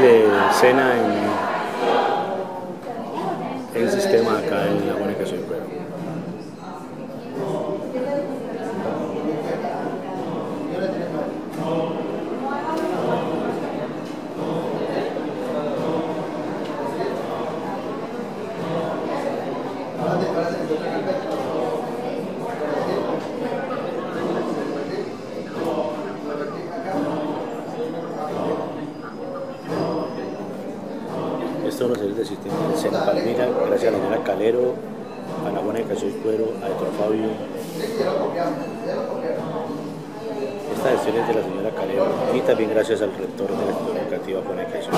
de Sena en el sistema acá en la comunicación Gracias. Esto es decir, en Palmira, gracias a la señora Calero, a la buena que soy cuero, a Héctor Fabio. Esta gestión es de la señora Calero y también gracias al rector de la escuela educativa Buena que soy.